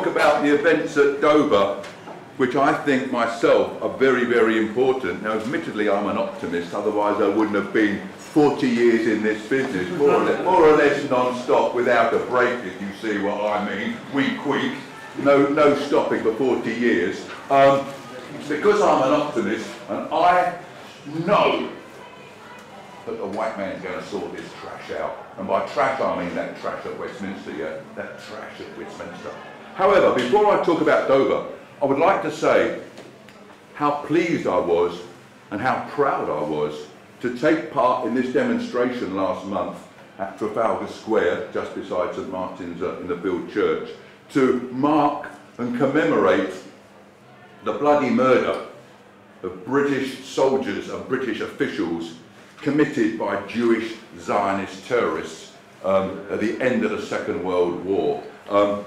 Talk about the events at Dover, which I think myself are very, very important, now admittedly I'm an optimist, otherwise I wouldn't have been 40 years in this business, more or less, more or less non-stop without a break, if you see what I mean, week, week, no, no stopping for 40 years. Um, because I'm an optimist and I know that the white man's going to sort this trash out. And by trash, I mean that trash at Westminster, yeah? That trash at Westminster. However, before I talk about Dover, I would like to say how pleased I was and how proud I was to take part in this demonstration last month at Trafalgar Square, just beside St Martin's uh, in the Field Church, to mark and commemorate the bloody murder of British soldiers and British officials committed by Jewish Zionist terrorists um, at the end of the Second World War. Um,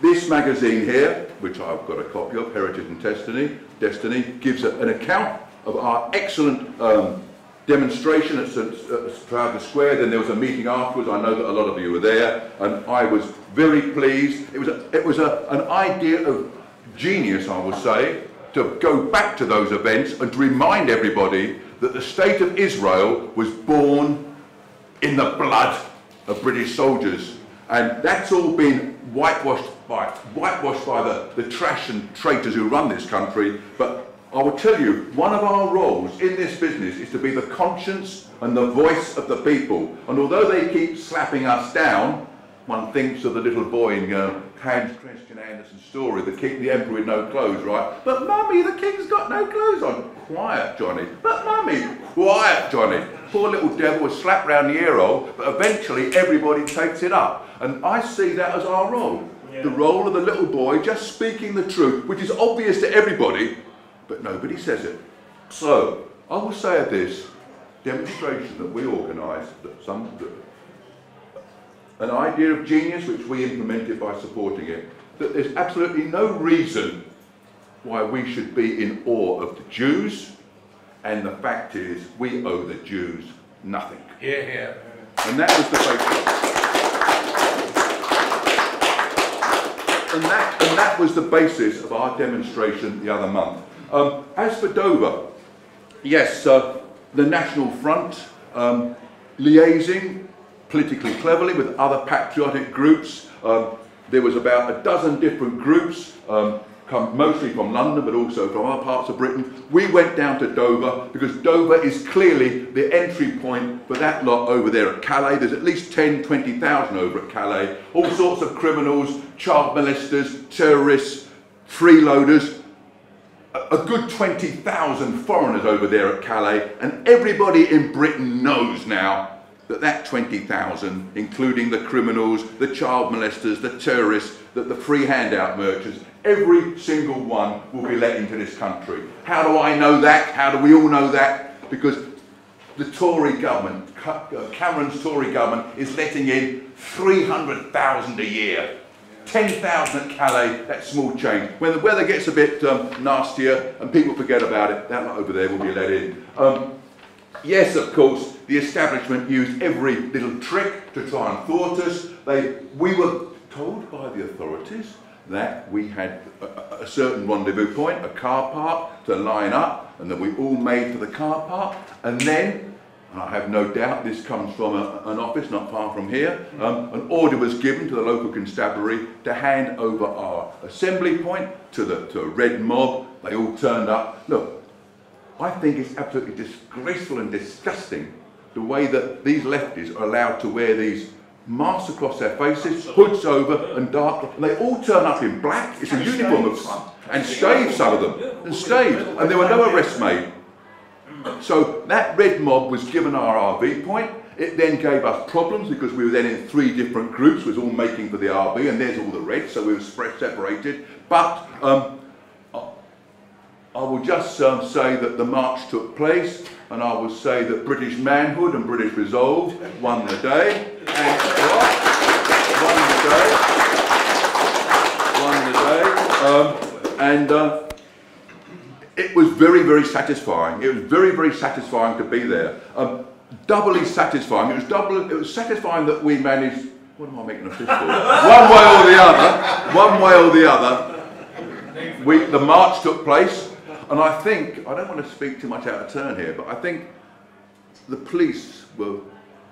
this magazine here, which I've got a copy of, Heritage and Destiny, Destiny gives a, an account of our excellent um, demonstration at Trafalgar Square. Then there was a meeting afterwards. I know that a lot of you were there, and I was very pleased. It was a, it was a, an idea of genius, I would say, to go back to those events and to remind everybody that the state of Israel was born in the blood of British soldiers. And that's all been whitewashed by, whitewashed by the, the trash and traitors who run this country. But I will tell you, one of our roles in this business is to be the conscience and the voice of the people. And although they keep slapping us down, one thinks of the little boy in uh, Hans Christian Andersen's story, the king, the emperor with no clothes, right? But mummy, the king's got no clothes on. Quiet, Johnny. But mummy, quiet, Johnny. Poor little devil was slapped round the ear hole, but eventually everybody takes it up. And I see that as our role. The role of the little boy just speaking the truth, which is obvious to everybody, but nobody says it. So, I will say this demonstration that we organised, that some an idea of genius which we implemented by supporting it, that there's absolutely no reason why we should be in awe of the Jews, and the fact is we owe the Jews nothing. Yeah, yeah. And that was the basis. And that, and that was the basis of our demonstration the other month. Um, as for Dover, yes, uh, the National Front um, liaising politically cleverly with other patriotic groups. Um, there was about a dozen different groups, um, come mostly from London, but also from other parts of Britain. We went down to Dover because Dover is clearly the entry point for that lot over there at Calais. There's at least 10, 20,000 over at Calais. All sorts of criminals, child molesters, terrorists, freeloaders, a good 20,000 foreigners over there at Calais, and everybody in Britain knows now that that 20,000, including the criminals, the child molesters, the terrorists, that the free handout merchants, every single one will be let into this country. How do I know that? How do we all know that? Because the Tory government, uh, Cameron's Tory government, is letting in 300,000 a year. 10,000 at Calais, that's small change. When the weather gets a bit um, nastier and people forget about it, that lot over there will be let in. Um, Yes, of course, the establishment used every little trick to try and thwart us. They, we were told by the authorities that we had a, a, certain rendezvous point, a car park to line up, and that we all made for the car park. And then, and I have no doubt this comes from a, an office not far from here, um, an order was given to the local constabulary to hand over our assembly point to, the, to a red mob. They all turned up. Look, I think it's absolutely disgraceful and disgusting the way that these lefties are allowed to wear these masks across their faces, hoods over and dark, and they all turn up in black, it's a uniform of fun, and staves some of them, and staves, and there were no arrests made. So that red mob was given our RV point, it then gave us problems because we were then in three different groups, was all making for the RV, and there's all the red, so we were separated. But um, I will just um, say that the march took place, and I will say that British manhood and British resolve won the day. And? Won the day. Won the day. Um, and uh, it was very, very satisfying. It was very, very satisfying to be there. Um, doubly satisfying. It was double. It was satisfying that we managed what am I making a fist for? one way or the other, one way or the other, we, the march took place, and I think, I don't want to speak too much out of turn here, but I think the police were,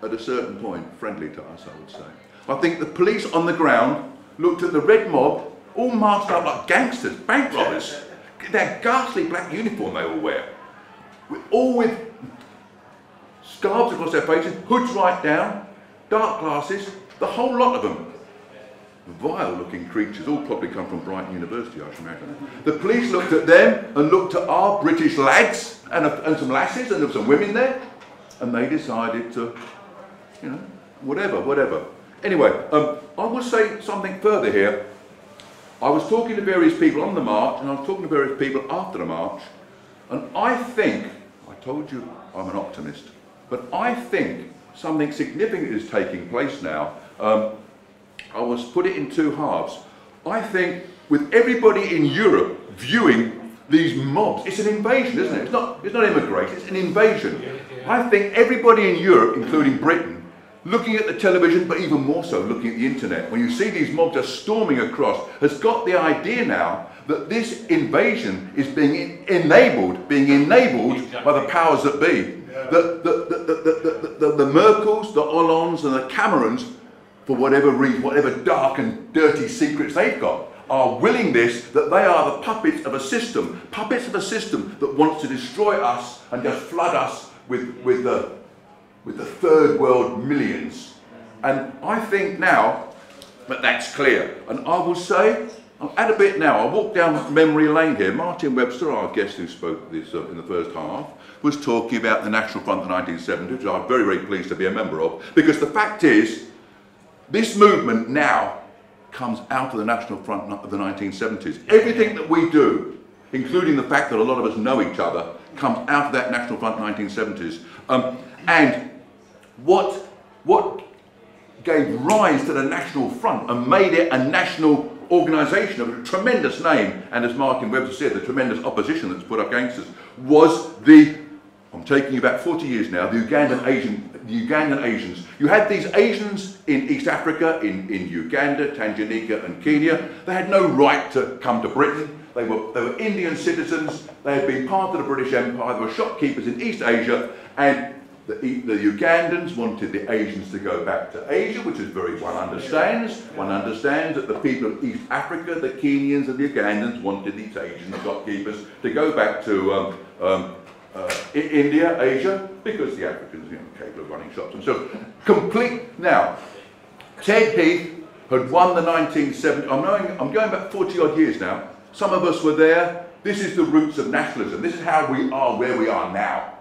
at a certain point, friendly to us, I would say. I think the police on the ground looked at the red mob, all masked up like gangsters, bank robbers. That ghastly black uniform they all wear. All with scarves across their faces, hoods right down, dark glasses, the whole lot of them. Vile looking creatures, all probably come from Brighton University, I should imagine. The police looked at them and looked at our British lads and, and some lasses, and there were some women there, and they decided to, you know, whatever, whatever. Anyway, um, I will say something further here. I was talking to various people on the march, and I was talking to various people after the march, and I think, I told you I'm an optimist, but I think something significant is taking place now. Um, I was put it in two halves. I think with everybody in Europe viewing these mobs, it's an invasion, isn't it? It's not, it's not immigration, it's an invasion. I think everybody in Europe, including Britain, looking at the television, but even more so looking at the internet, when you see these mobs are storming across, has got the idea now that this invasion is being enabled, being enabled exactly. by the powers that be. Yeah. The, the, the, the, the, the Merkels, the Hollandes, and the Camerons, for whatever reason, whatever dark and dirty secrets they've got, our willingness that they are the puppets of a system, puppets of a system that wants to destroy us and just flood us with, with the with the third world millions. And I think now that that's clear. And I will say, I'll add a bit now. I walk down memory lane here. Martin Webster, our guest who spoke this uh, in the first half, was talking about the National Front of the 1970s, which I'm very, very pleased to be a member of. Because the fact is, this movement now comes out of the National Front of the 1970s. Everything that we do, including the fact that a lot of us know each other, comes out of that National Front 1970s. Um, and what, what gave rise to the National Front and made it a national organisation of a tremendous name, and as Martin Webster said, the tremendous opposition that's put up against us, was the, I'm taking you back 40 years now, the Ugandan Asian, the Ugandan Asians. You had these Asians in East Africa, in, in Uganda, Tanzania and Kenya. They had no right to come to Britain. They were, they were Indian citizens. They had been part of the British Empire. They were shopkeepers in East Asia. And the, the, Ugandans wanted the Asians to go back to Asia, which is very one understands. One understands that the people of East Africa, the Kenyans and the Ugandans wanted these Asian shopkeepers to go back to um, um, uh, India, Asia, because the Africans, you know, capable of running shops and so complete. Now, Ted Heath had won the 1970. I'm, knowing, I'm going back 40 odd years now. Some of us were there. This is the roots of nationalism. This is how we are where we are now.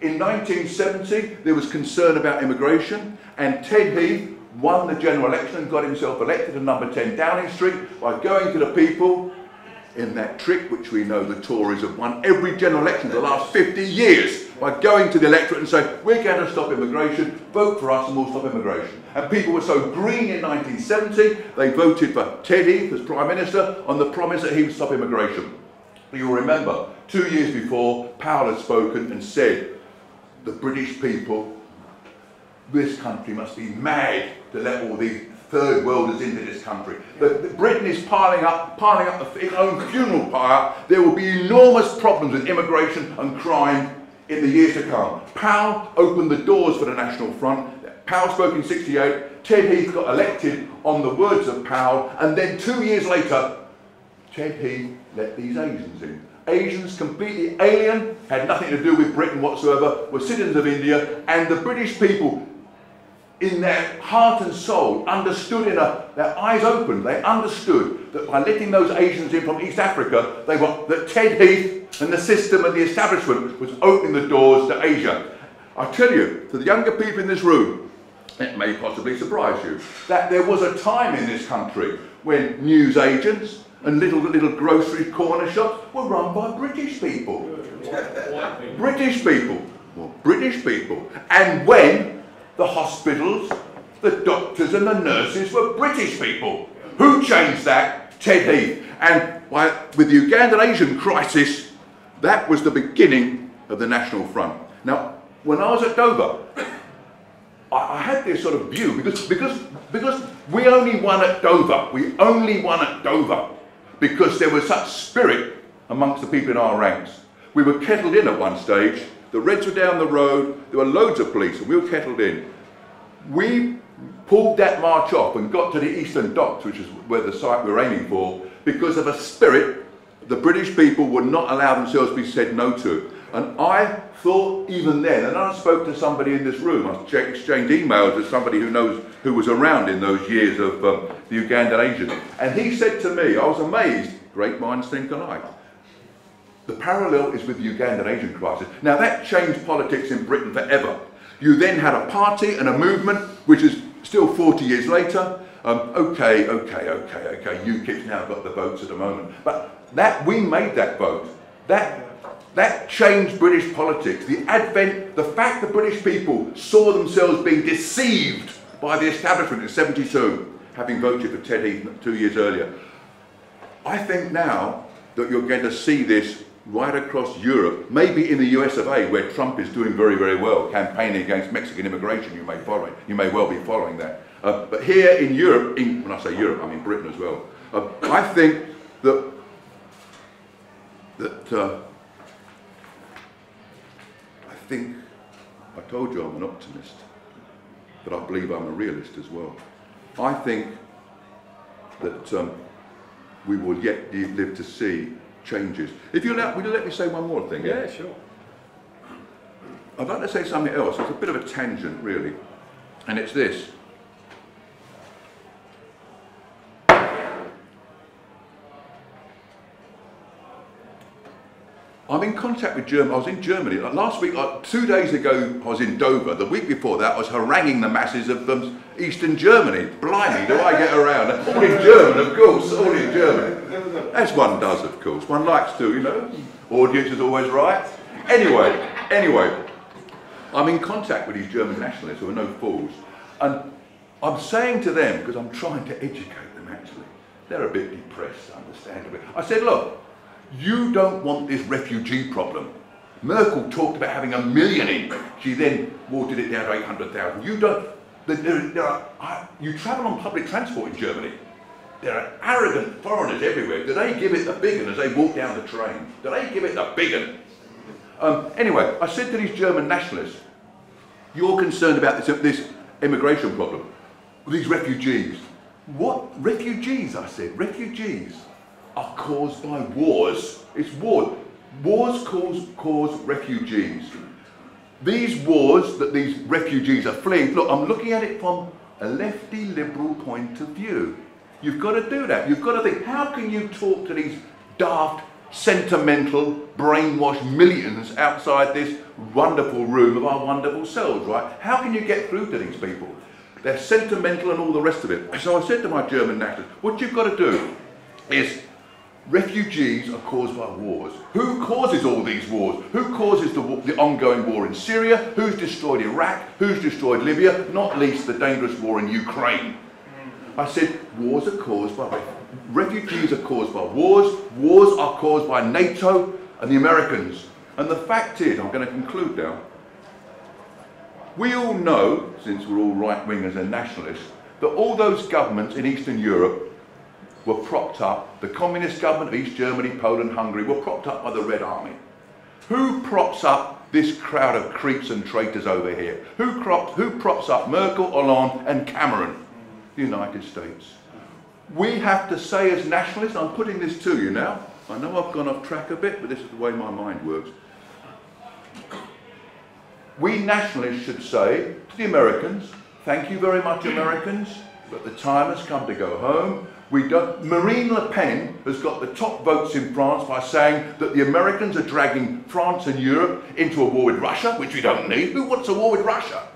In 1970, there was concern about immigration, and Ted Heath won the general election and got himself elected to number 10 Downing Street by going to the people in that trick which we know the Tories have won every general election the last 50 years by going to the electorate and saying, we're going to stop immigration, vote for us and we'll stop immigration. And people were so green in 1970, they voted for Ted Heath as Prime Minister on the promise that he would stop immigration. You'll remember, two years before, Powell had spoken and said the British people, this country must be mad to let all these third worlders into this country. The Britain is piling up, piling up its own funeral pyre. There will be enormous problems with immigration and crime in the years to come. Powell opened the doors for the National Front. Powell spoke in 68. Ted Heath got elected on the words of Powell. And then two years later, Ted Heath let these Asians in. Asians, completely alien, had nothing to do with Britain whatsoever, were citizens of India, and the British people, in their heart and soul, understood in a, their eyes opened, they understood that by letting those Asians in from East Africa, they were, that Ted Heath and the system and the establishment was opening the doors to Asia. I tell you, to the younger people in this room, it may possibly surprise you, that there was a time in this country when news agents, and little little grocery corner shops were run by British people. British people. Well, British people. And when the hospitals, the doctors and the nurses were British people. Who changed that? Ted Heath. And with the Ugandan Asian crisis, that was the beginning of the National Front. Now, when I was at Dover, I, had this sort of view because, because, because we only won at Dover. We only won at Dover because there was such spirit amongst the people in our ranks. We were kettled in at one stage. The Reds were down the road. There were loads of police, and we were kettled in. We pulled that march off and got to the Eastern Docks, which is where the site we were aiming for, because of a spirit the British people would not allow themselves to be said no to. And I thought even then, and I spoke to somebody in this room, I exchanged emails with somebody who knows who was around in those years of um, the Ugandan Asian, and he said to me, I was amazed, great minds think alike. The parallel is with the Ugandan Asian crisis. Now that changed politics in Britain forever. You then had a party and a movement, which is still 40 years later. Um, okay, okay, okay, okay, UKIP's now got the votes at the moment. But that we made that vote. That that changed British politics. The advent, the fact that British people saw themselves being deceived by the establishment in 72, having voted for Ted Heath two years earlier. I think now that you're going to see this right across Europe, maybe in the US of A, where Trump is doing very, very well, campaigning against Mexican immigration, you may follow You may well be following that. Uh, but here in Europe, in, when I say Europe, I mean Britain as well. Uh, I think that that uh, I think I told you I'm an optimist, but I believe I'm a realist as well. I think that um, we will yet live to see changes. If you allow, will you let me say one more thing? Yeah, yeah, sure. I'd like to say something else. It's a bit of a tangent, really, and it's this. I'm in contact with Germany. I was in Germany like last week. Uh, two days ago, I was in Dover. The week before that, I was haranguing the masses of um, Eastern Germany. Blimey, do I get around? All in German, of course. All in German, as one does, of course. One likes to, you know. Audience is always right. Anyway, anyway, I'm in contact with these German nationalists who are no fools, and I'm saying to them because I'm trying to educate them. Actually, they're a bit depressed, understandably. I said, look. You don't want this refugee problem. Merkel talked about having a million in. She then watered it down to 800,000. You don't. There, there are, you travel on public transport in Germany. There are arrogant foreigners everywhere. Do they give it the big one as they walk down the train? Do they give it the big one? Um, anyway, I said to these German nationalists, you're concerned about this, this immigration problem, these refugees. What? Refugees, I said. Refugees are caused by wars. It's war. Wars cause, cause refugees. These wars that these refugees are fleeing, look, I'm looking at it from a lefty liberal point of view. You've got to do that. You've got to think, how can you talk to these daft, sentimental, brainwashed millions outside this wonderful room of our wonderful selves, right? How can you get through to these people? They're sentimental and all the rest of it. So I said to my German nationalists, what you've got to do is Refugees are caused by wars. Who causes all these wars? Who causes the, the, ongoing war in Syria? Who's destroyed Iraq? Who's destroyed Libya? Not least the dangerous war in Ukraine. I said, wars are caused by refugees are caused by wars. Wars are caused by NATO and the Americans. And the fact is, I'm going to conclude now. We all know, since we're all right wingers and nationalists, that all those governments in Eastern Europe were propped up, the communist government of East Germany, Poland, Hungary were propped up by the Red Army. Who props up this crowd of creeps and traitors over here? Who, crops, who props up Merkel, Hollande and Cameron? The United States. We have to say as nationalists, I'm putting this to you now, I know I've gone off track a bit, but this is the way my mind works. We nationalists should say to the Americans, thank you very much Americans, but the time has come to go home. We don't, Marine Le Pen has got the top votes in France by saying that the Americans are dragging France and Europe into a war with Russia, which we don't need. Who wants a war with Russia?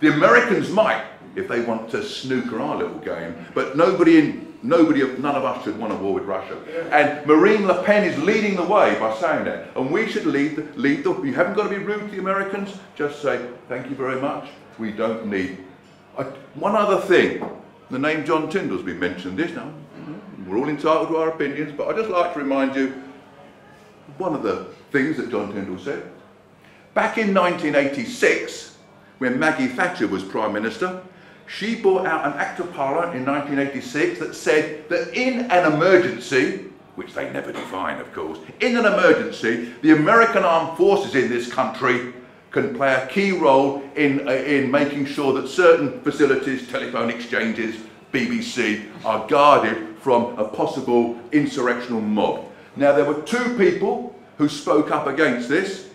The Americans might, if they want to snooker our little game, but nobody in, nobody, none of us should want a war with Russia. And Marine Le Pen is leading the way by saying that. And we should lead the, lead the, you haven't got to be rude to the Americans, just say, thank you very much, we don't need. One other thing, the name John Tyndall's been mentioned this now. Mm-hmm, we're all entitled to our opinions, but I'd just like to remind you one of the things that John Tyndall said. Back in 1986, when Maggie Thatcher was Prime Minister, she brought out an Act of Parliament in 1986 that said that in an emergency, which they never define, of course, in an emergency, the American armed forces in this country can play a key role in, uh, in making sure that certain facilities, telephone exchanges, BBC, are guarded from a possible insurrectional mob. Now, there were two people who spoke up against this.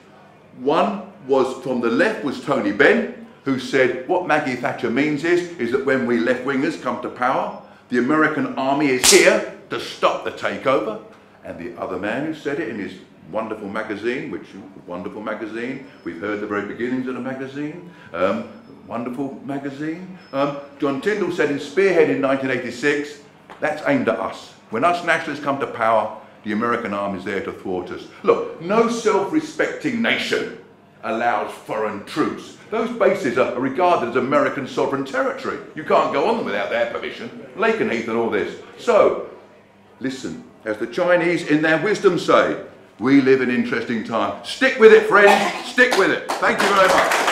One was from the left was Tony Benn, who said what Maggie Thatcher means is, is that when we left-wingers come to power, the American army is here to stop the takeover. And the other man who said it in his wonderful magazine, which wonderful magazine, we've heard the very beginnings of the magazine, um, wonderful magazine. Um, John Tyndall said in Spearhead in 1986, that's aimed at us. When us nationalists come to power, the American army is there to thwart us. Look, no self-respecting nation allows foreign troops. Those bases are regarded as American sovereign territory. You can't go on them without their permission. Lakenheath and all this. So, listen, as the Chinese in their wisdom say, we live in interesting times. Stick with it, friends. Stick with it. Thank you very much.